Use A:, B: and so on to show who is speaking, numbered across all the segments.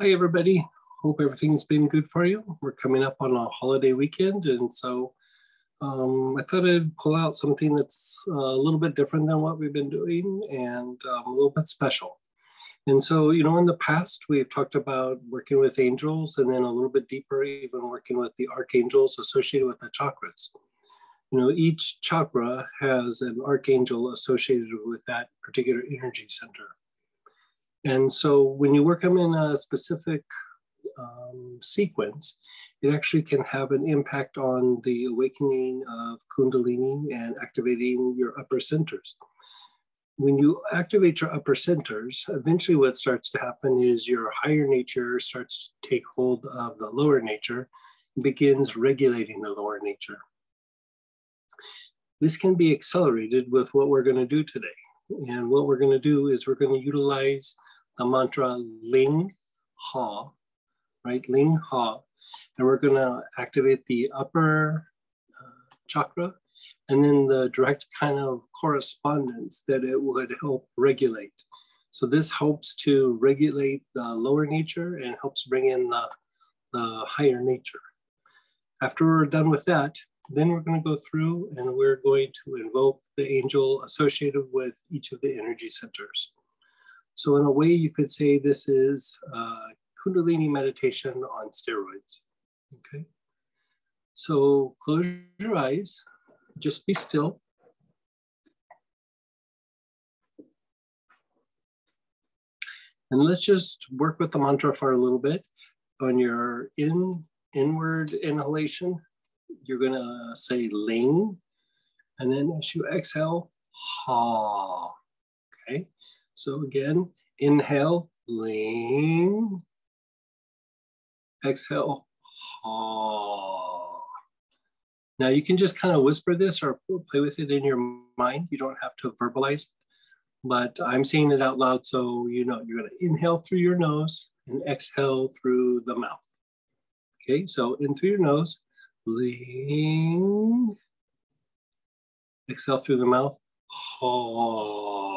A: Hi, everybody. Hope everything's been good for you. We're coming up on a holiday weekend, and so um, I thought I'd pull out something that's a little bit different than what we've been doing and um, a little bit special. And so, you know, in the past, we've talked about working with angels and then a little bit deeper, even working with the archangels associated with the chakras. You know, each chakra has an archangel associated with that particular energy center. And so when you work them in a specific um, sequence, it actually can have an impact on the awakening of Kundalini and activating your upper centers. When you activate your upper centers, eventually what starts to happen is your higher nature starts to take hold of the lower nature begins regulating the lower nature. This can be accelerated with what we're going to do today. And what we're going to do is we're going to utilize the mantra Ling Ha, right? Ling Ha. And we're going to activate the upper uh, chakra and then the direct kind of correspondence that it would help regulate. So this helps to regulate the lower nature and helps bring in the, the higher nature. After we're done with that, then we're going to go through and we're going to invoke the angel associated with each of the energy centers. So in a way, you could say this is uh, Kundalini meditation on steroids. Okay. So close your eyes, just be still. And let's just work with the mantra for a little bit. On your in inward inhalation, you're gonna say ling, and then as you exhale, ha. Okay. So again, inhale, lean. Exhale, ha. Now you can just kind of whisper this or play with it in your mind. You don't have to verbalize but I'm saying it out loud so you know you're going to inhale through your nose and exhale through the mouth. Okay, so in through your nose, lean. Exhale through the mouth, ha.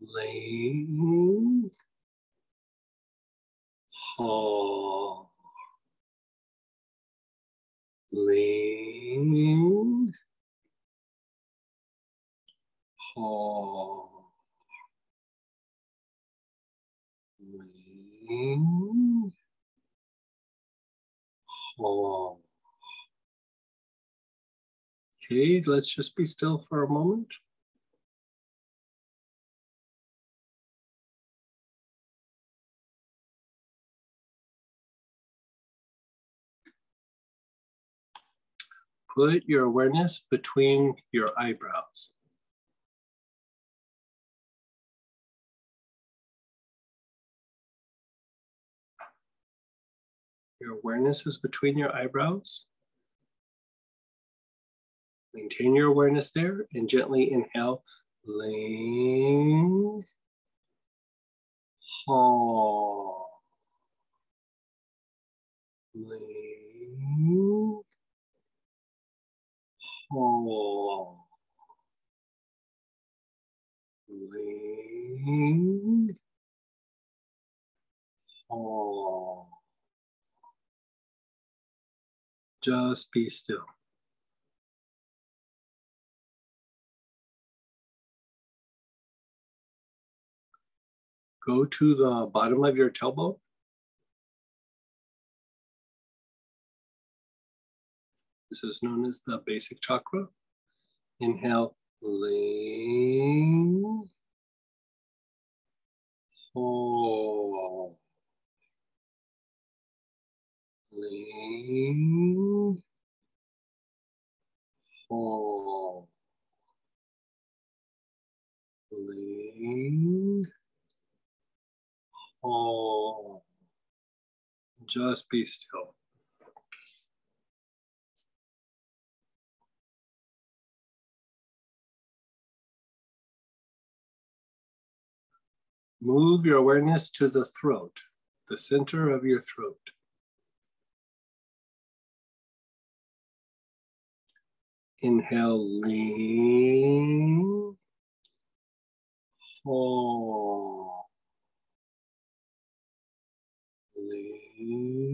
A: Ling. Ha. Ling. Ha. Ling. Ha. Okay, let's just be still for a moment. Put your awareness between your eyebrows. Your awareness is between your eyebrows. Maintain your awareness there and gently inhale. Ling. Ha. Ling. Ling. Just be still. Go to the bottom of your tailbone This is known as the basic chakra. Inhale, ling, ho, ling, ho, ling. Just be still. Move your awareness to the throat, the center of your throat. Inhale, lean. Hold. Lean.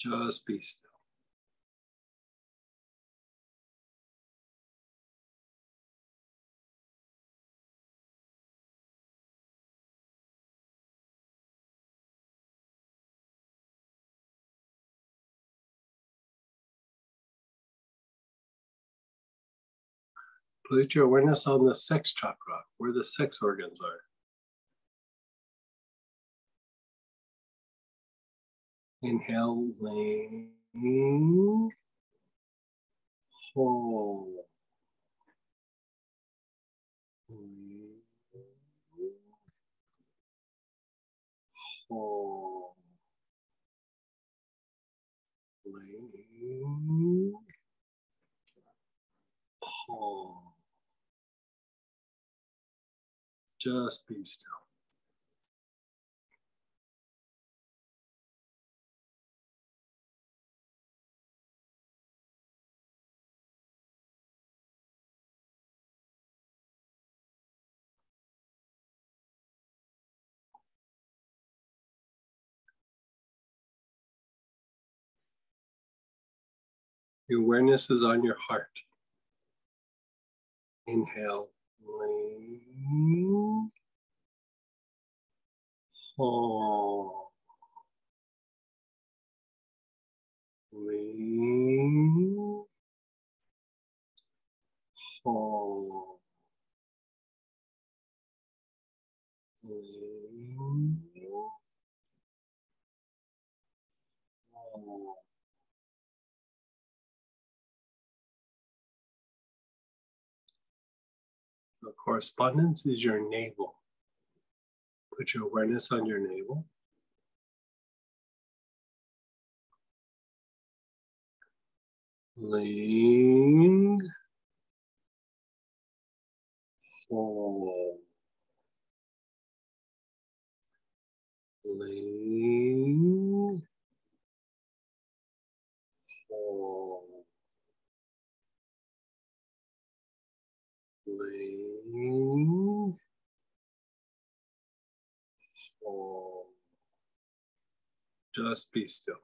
A: Just be still. Put your awareness on the sex chakra, where the sex organs are. Inhale, ling, hold. Hold. Hold. Just be still. Your awareness is on your heart. Inhale, The correspondence is your navel. Put your awareness on your navel. Ling. Hold. Ling. Hold. Just be still.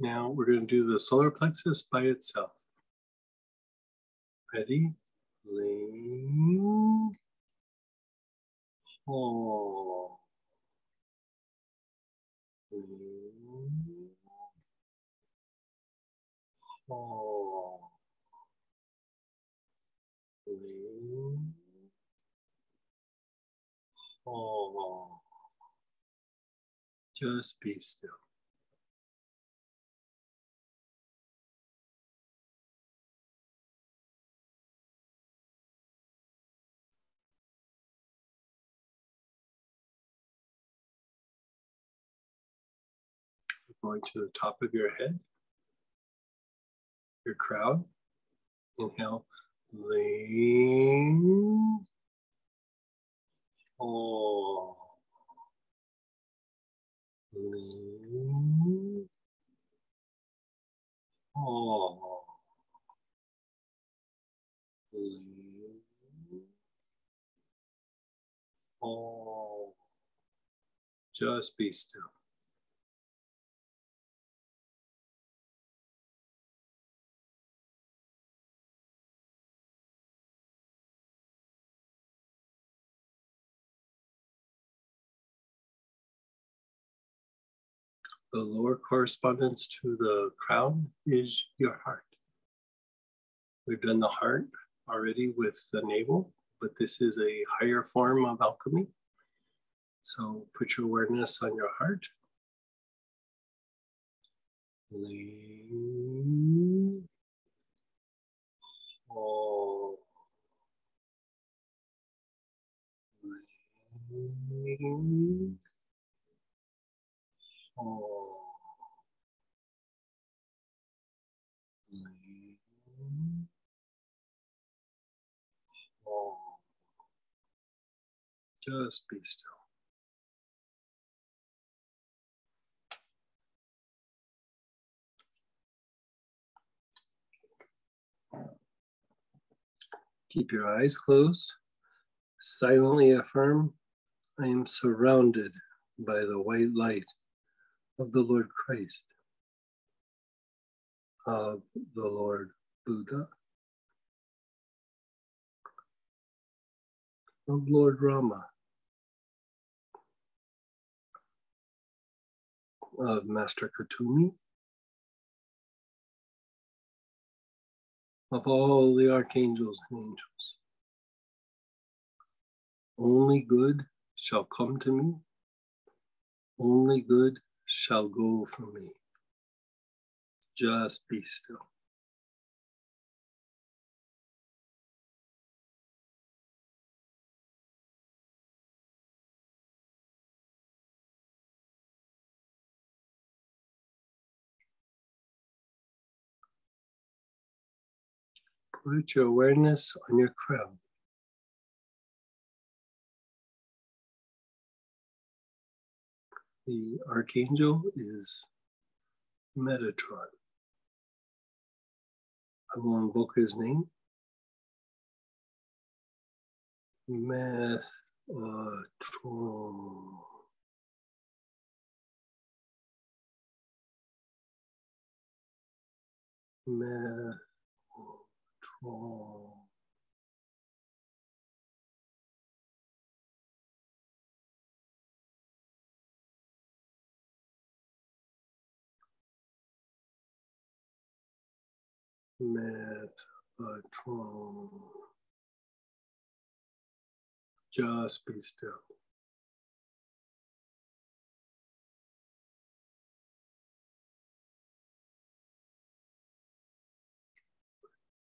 A: Now we're going to do the solar plexus by itself. Ready? Ling. Hold. Ling. Hold. Ling. Hold. Just be still. Going to the top of your head, your crown. Inhale, lean, hold, lean, hold, lean, hold. Just be still. The lower correspondence to the crown is your heart. We've done the heart already with the navel, but this is a higher form of alchemy. So put your awareness on your heart. Lean. Hold. Just be still. Keep your eyes closed. Silently affirm I am surrounded by the white light of the Lord Christ, of the Lord Buddha, of Lord Rama, of Master Kuthumi, of all the archangels and angels. Only good shall come to me, only good shall go from me. Just be still. Put your awareness on your crown. The archangel is Metatron. I will invoke his name. Metatron. Metatron. Metatron. Just be still.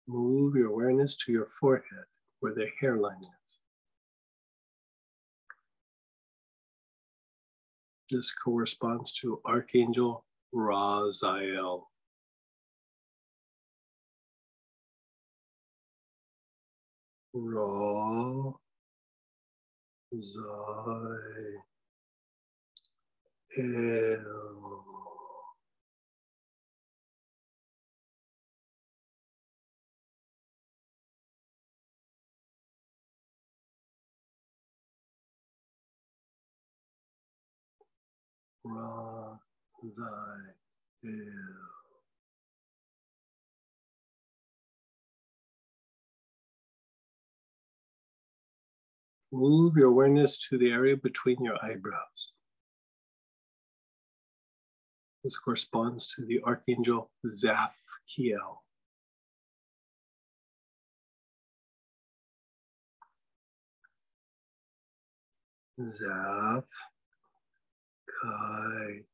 A: Move your awareness to your forehead where the hairline is. This corresponds to Archangel Raziel. Ra Zai El. Ra El. Move your awareness to the area between your eyebrows. This corresponds to the Archangel Zaphkiel. Zaph, Kai,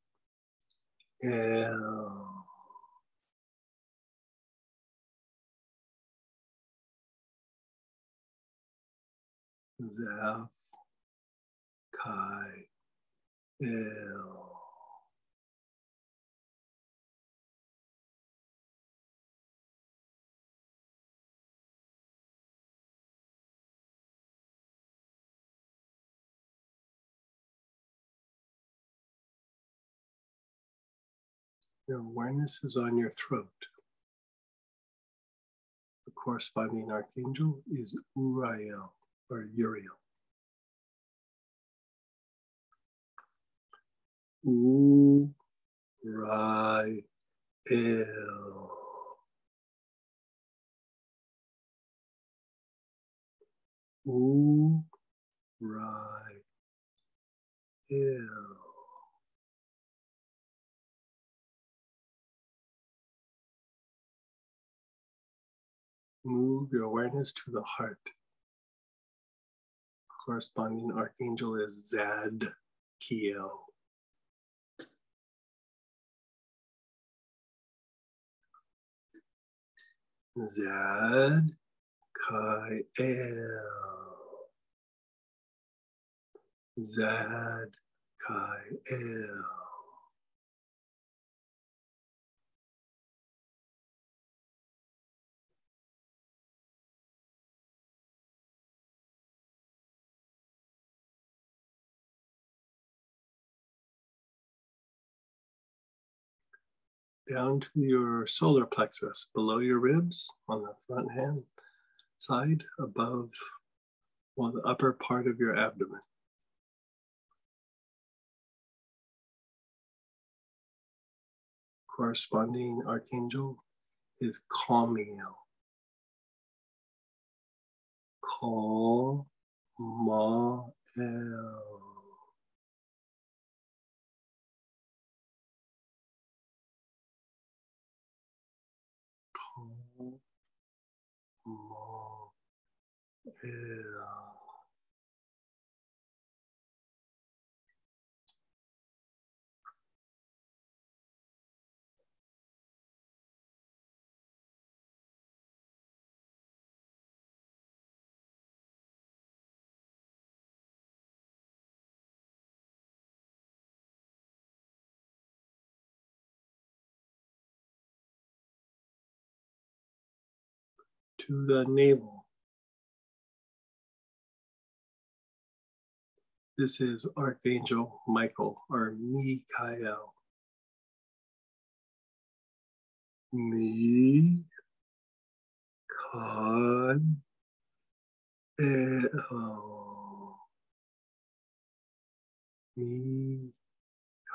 A: El. Your awareness is on your throat. The corresponding archangel is Uriel or Uriel. Uriel. Uriel. Move your awareness to the heart. Corresponding archangel is Zad Kiel. Zad Kael. Zad down to your solar plexus below your ribs on the front hand side above well, the upper part of your abdomen. Corresponding archangel is Kamiel. Call 怎么去啊 to the navel. This is Archangel Michael or Mikael. Me, El. Me,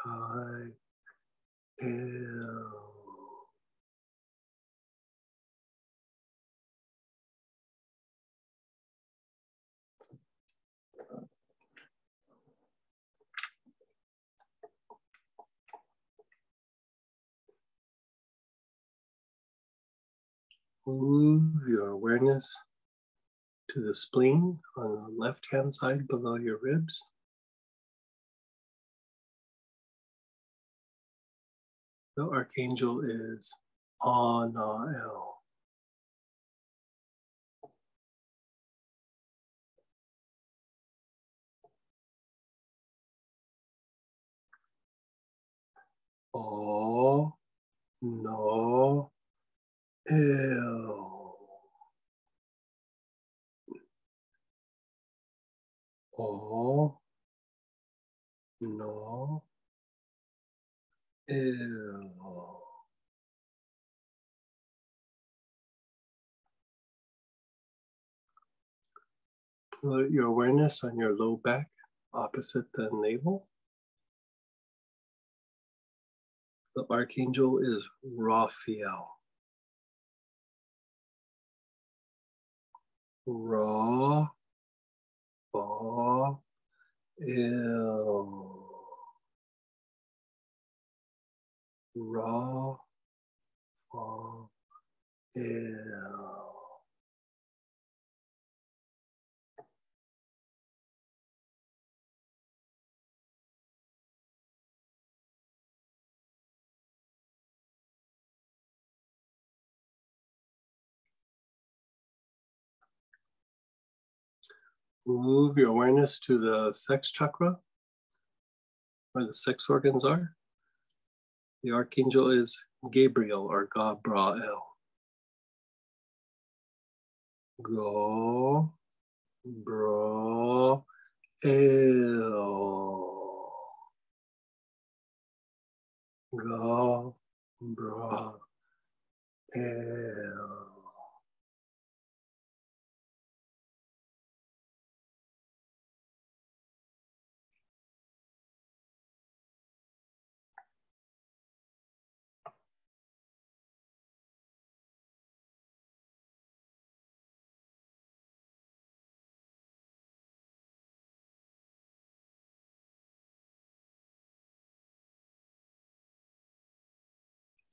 A: Kai, El. Move your awareness to the spleen on the left hand side below your ribs. The archangel is Anael. Oh, no, L O oh, no L Put your awareness on your low back opposite the navel. The archangel is Raphael. Raw, ba, ill. Raw, fa, ill. Move your awareness to the sex chakra, where the sex organs are. The archangel is Gabriel or Gabrael. Go, bro. Go, bro.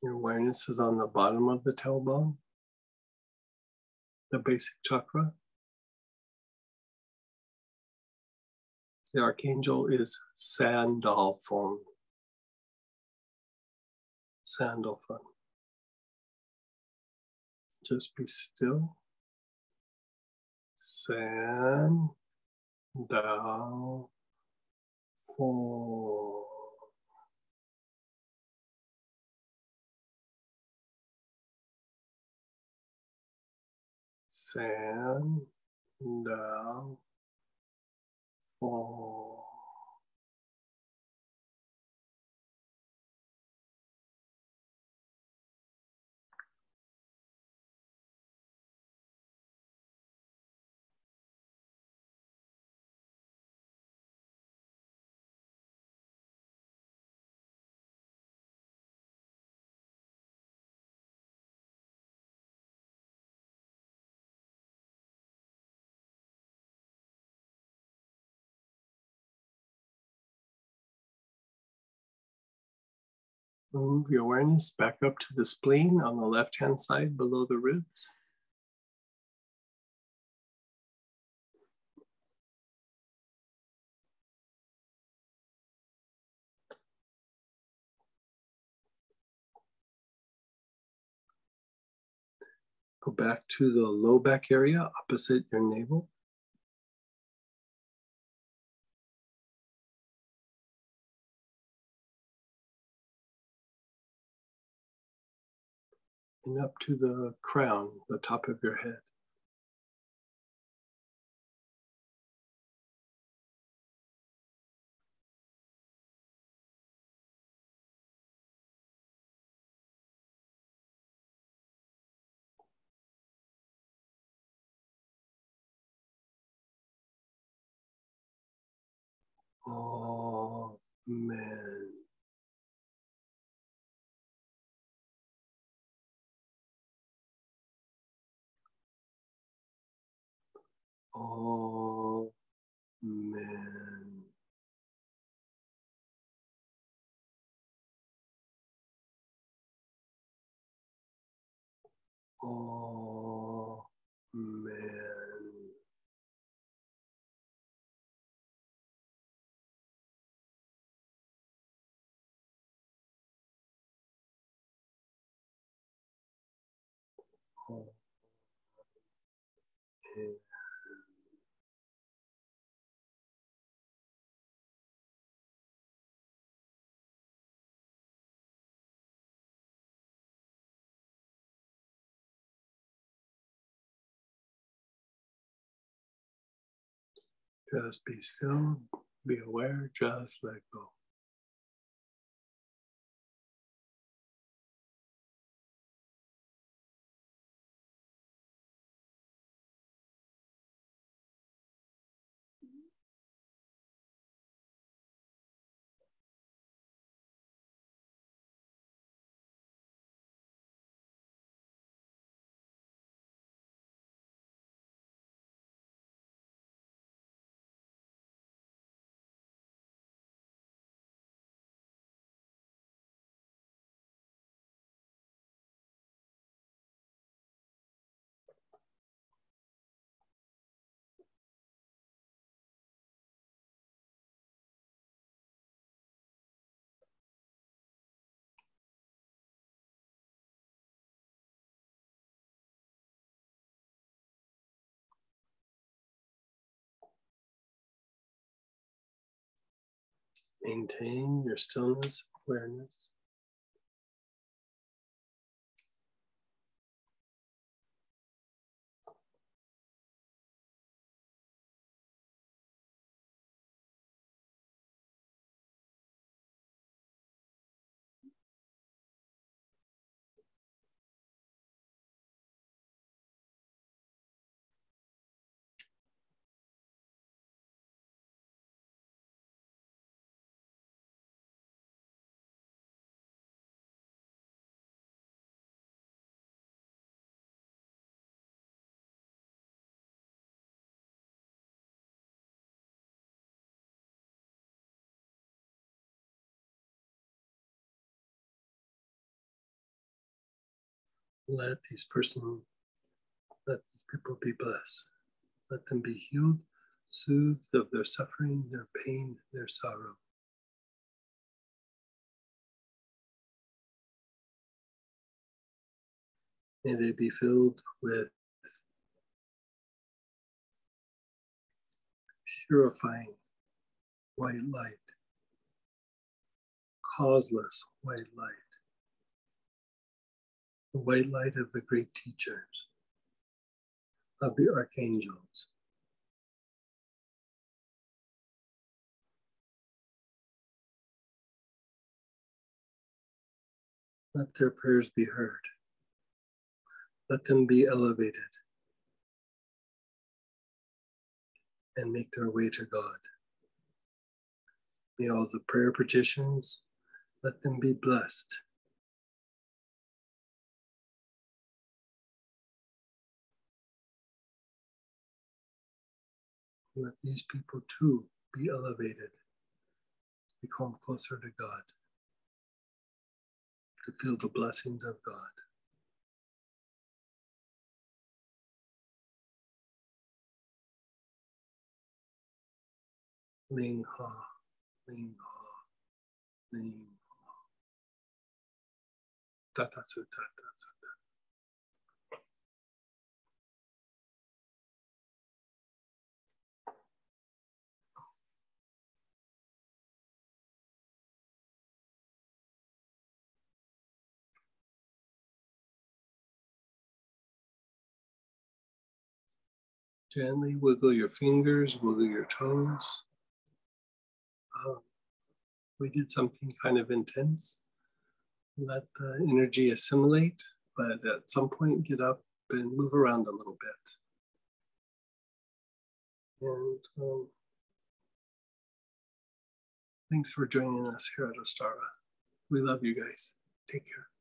A: Your awareness is on the bottom of the tailbone, the basic chakra. The archangel is Sandalphon. Sandalphon. Just be still. Sandalphon. Sand down, Move your awareness back up to the spleen on the left hand side below the ribs. Go back to the low back area opposite your navel. And up to the crown, the top of your head. Oh, man. Amen. Amen. Amen. Just be still, be aware, just let go. Maintain your stillness, awareness. Let these person, let these people be blessed. Let them be healed, soothed of their suffering, their pain, their sorrow. May they be filled with purifying white light causeless white light, the white light of the great teachers, of the archangels. Let their prayers be heard. Let them be elevated and make their way to God. May all the prayer petitions, let them be blessed. Let these people too be elevated, become closer to God, to feel the blessings of God. Ling Ha, Ling Ha, Ling Ha. Tata Sutta, Gently wiggle your fingers, wiggle your toes. Um, we did something kind of intense. Let the energy assimilate, but at some point get up and move around a little bit. And um, thanks for joining us here at Astara. We love you guys. Take care.